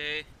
Okay.